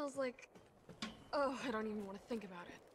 Smells like. Oh, I don't even want to think about it.